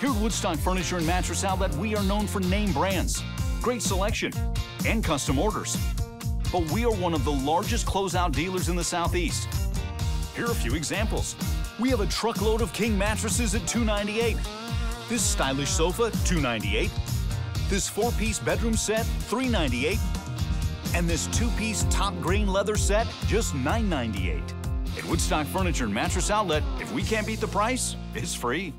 Here at Woodstock Furniture and Mattress Outlet, we are known for name brands, great selection, and custom orders. But we are one of the largest closeout dealers in the Southeast. Here are a few examples. We have a truckload of king mattresses at 298. This stylish sofa, 298. This four-piece bedroom set, 398. And this two-piece top grain leather set, just 998. At Woodstock Furniture and Mattress Outlet, if we can't beat the price, it's free.